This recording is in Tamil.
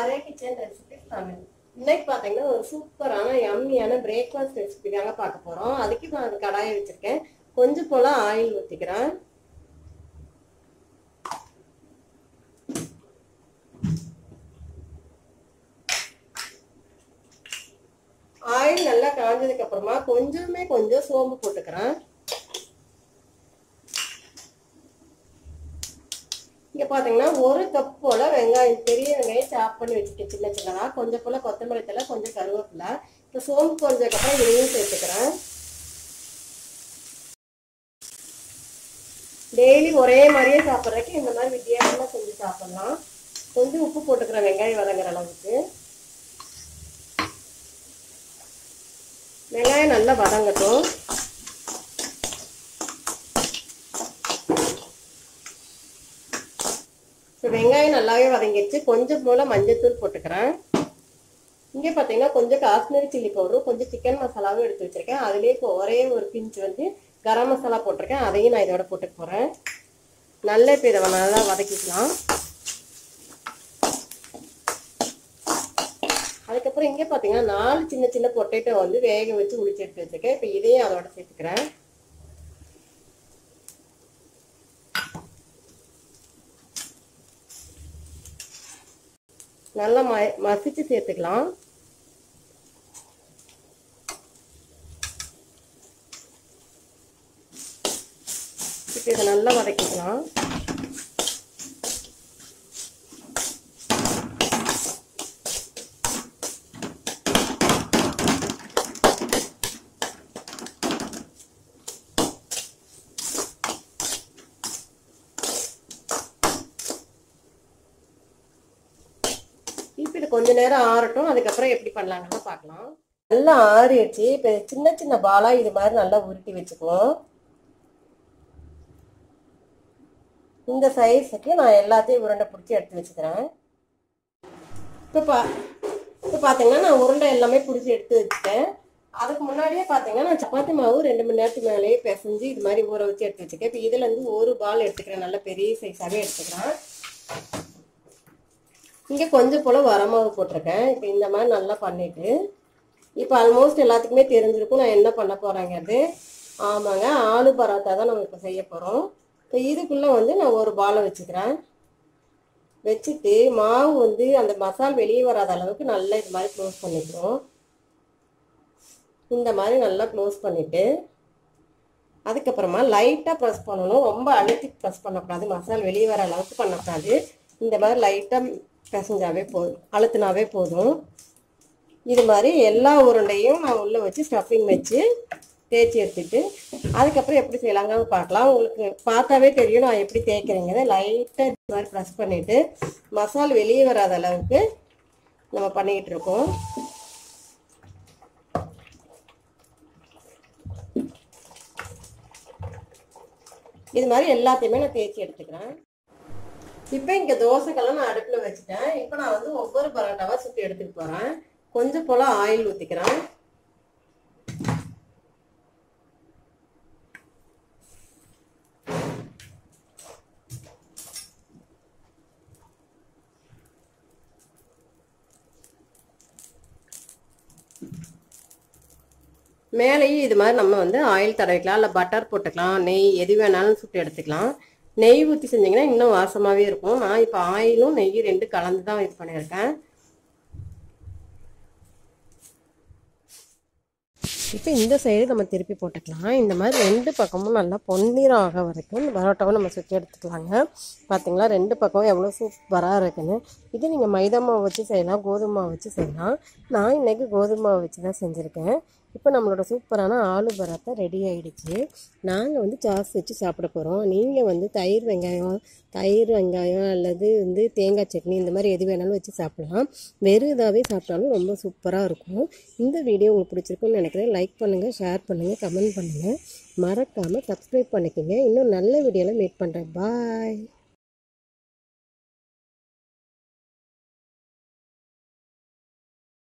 ஆரே கிச்சன் ரெசிபி தமிழ் இன்னைக்கு பார்த்தீங்கன்னா ஒரு சூப்பரான யம்மியான பிரேக்ஃபாஸ்ட் ரெசிபி தாங்க பார்க்க போறோம். அதுக்கு நான் கடாயை வச்சிருக்கேன். கொஞ்சம் போல ஆயில் ஊற்றிக்கிறேன் ஆயில் நல்லா காஞ்சதுக்கு அப்புறமா கொஞ்சமே கொஞ்சம் சோம்பு போட்டுக்கிறேன். இங்க பாத்தீங்கன்னா ஒரு கப் போல வெங்காயம் பெரிய வெங்காயம் சாப் பண்ணி வச்சுக்கேன் சின்ன சின்னதா கொஞ்சம் போல கொத்தமல்லி தலை கொஞ்சம் கருவேப்பிலை. இப்போ சோம்பு பொரிஞ்சதுக்கப்புறம் இதையும் சேர்த்துக்கிறேன். டெய்லி ஒரே மாதிரியே சாப்பிட்றதுக்கு இந்த மாதிரி வித்தியாசமா செஞ்சு சாப்பிடலாம். கொஞ்சம் உப்பு போட்டுக்கிறேன் வெங்காயம் வதங்குற அளவுக்கு. வெங்காயம் நல்லா வதங்கட்டும். வெங்காயம் நல்லாவே வதங்கிடுச்சு. கொஞ்சம் போல மஞ்சத்தூள் போட்டுக்கிறேன். இங்கே பார்த்தீங்கன்னா கொஞ்சம் காஷ்மீரி சில்லி பவுடரும் கொஞ்சம் சிக்கன் மசாலாவும் எடுத்து வச்சுருக்கேன். அதுலேயே இப்போ ஒரே ஒரு பிஞ்ச் வந்து கரம் மசாலா போட்டிருக்கேன். அதையும் நான் இதோட போட்டுக்க போகிறேன் நல்ல இப்போ இதை நல்லா வதக்கிக்கலாம். அதுக்கப்புறம் இங்கே பார்த்தீங்கன்னா நாலு சின்ன சின்ன பொட்டேட்டோ வந்து வேக வச்சு உளிச்சு எடுத்து வச்சிருக்கேன். இப்போ இதையும் அதோட சேர்த்துக்கிறேன். நல்லா ம மசிச்சு சேர்த்துக்கலாம். இப்போ இதை நல்லா வதக்கிக்கலாம். இப்போ இது கொஞ்ச நேரம் ஆறட்டும் அதுக்கப்புறம் எப்படி பண்ணலாங்கன்னு பார்க்கலாம். நல்லா ஆறிடுச்சு. இப்போ சின்ன சின்ன பாலாக இது மாதிரி நல்லா உருட்டி வச்சுக்குவோம். இந்த சைஸுக்கு நான் எல்லாத்தையும் உருண்டை பிடிச்சி எடுத்து வச்சுக்கிறேன். இப்போ பா இப்போ பார்த்தீங்கன்னா நான் உருண்டை எல்லாமே பிடிச்சி எடுத்து வச்சுட்டேன். அதுக்கு முன்னாடியே பார்த்தீங்கன்னா நான் சப்பாத்தி மாவு ரெண்டு மணி நேரத்துக்கு மேலேயே பிசைஞ்சு இது மாதிரி ஊற வச்சு எடுத்து வச்சுருக்கேன். இப்போ இதுலேருந்து ஒரு பால் எடுத்துக்கிறேன். நல்ல பெரிய சைஸாகவே எடுத்துக்கிறேன். இங்கே கொஞ்சம் போல் வரமாவு போட்டிருக்கேன். இப்போ இந்த மாதிரி நல்லா பண்ணிவிட்டு இப்போ ஆல்மோஸ்ட் எல்லாத்துக்குமே தெரிஞ்சிருக்கும் நான் என்ன பண்ண போகிறேங்கிறது ஆமாங்க ஆலு பராத்தா தான் நம்ம இப்போ செய்ய போகிறோம் இப்போ இதுக்குள்ளே வந்து நான் ஒரு பாலை வச்சுக்கிறேன். வச்சுட்டு மாவு வந்து அந்த மசால் வெளியே வராத அளவுக்கு நல்லா இது மாதிரி க்ளோஸ் பண்ணிக்கிறோம். இந்த மாதிரி நல்லா க்ளோஸ் பண்ணிவிட்டு அதுக்கப்புறமா லைட்டாக ப்ரெஸ் பண்ணணும். ரொம்ப அழுத்தி ப்ரெஸ் பண்ணக்கூடாது. மசால் வெளியே வர அளவுக்கு பண்ணக்கூடாது. இந்த மாதிரி லைட்டாக பிசைஞ்சாவே போதும் அழுத்தினாவே போதும். இது மாதிரி எல்லா உருண்டையும் நான் உள்ளே வச்சு ஸ்டஃபிங் வச்சு தேய்ச்சி எடுத்துட்டு அதுக்கப்புறம் எப்படி செய்யலாங்கன்னு பார்க்கலாம். உங்களுக்கு பார்த்தாவே தெரியும் நான் எப்படி தேய்க்கிறேங்கிறத. லைட்டாக இது மாதிரி ப்ரெஸ் பண்ணிவிட்டு மசால் வெளியே வராத அளவுக்கு நம்ம பண்ணிக்கிட்டு இருக்கோம். இது மாதிரி எல்லாத்தையுமே நான் தேய்ச்சி எடுத்துக்கிறேன். இப்போ இங்கே தோசைக்கெல்லாம் நான் அடுப்பில் வச்சுட்டேன். இப்போ நான் வந்து ஒவ்வொரு பரோட்டாவாக சுற்றி எடுத்துட்டு போகிறேன் கொஞ்சம் போல் ஆயில் ஊற்றிக்கிறேன் மேலேயும் இது மாதிரி நம்ம வந்து ஆயில் தடவிக்கலாம் இல்லை பட்டர் போட்டுக்கலாம் நெய் எது வேணாலும் சுட்டு எடுத்துக்கலாம். நெய் ஊற்றி செஞ்சிங்கன்னா இன்னும் வாசமாகவே இருக்கும். நான் இப்போ ஆயிலும் நெய் ரெண்டு கலந்து தான் இது பண்ணியிருக்கேன். இப்போ இந்த சைடு நம்ம திருப்பி போட்டுக்கலாம். இந்த மாதிரி ரெண்டு பக்கமும் நல்லா பொன்னிறம் ஆக வரைக்கும் இந்த பரோட்டாவை நம்ம சுற்றி எடுத்துக்கலாங்க. பார்த்தீங்களா ரெண்டு பக்கம் எவ்வளோ சூப்பராக இருக்குன்னு. இது நீங்கள் மைதா மாவு வச்சு செய்யலாம் கோதுமை மாவு வச்சு செய்யலாம். நான் இன்றைக்கி கோதுமை மாவு வச்சு தான் செஞ்சுருக்கேன். இப்போ நம்மளோட சூப்பரான ஆலு பராத்தா ரெடி ஆகிடுச்சு நாங்கள் வந்து சாஸ் வச்சு சாப்பிட போகிறோம் நீங்கள் வந்து தயிர் வெங்காயம் தயிர் வெங்காயம் அல்லது வந்து தேங்காய் சட்னி இந்த மாதிரி எது வேணாலும் வச்சு சாப்பிடலாம். வெறும் இதாகவே சாப்பிட்டாலும் ரொம்ப சூப்பராக இருக்கும். இந்த வீடியோ உங்களுக்கு பிடிச்சிருக்குன்னு நினைக்கிறேன். லைக் பண்ணுங்கள் ஷேர் பண்ணுங்கள் கமெண்ட் பண்ணுங்கள் மறக்காமல் சப்ஸ்கிரைப் பண்ணிக்கோங்க. இன்னும் நல்ல வீடியோவில் மீட் பண்ணுறேன் பாய்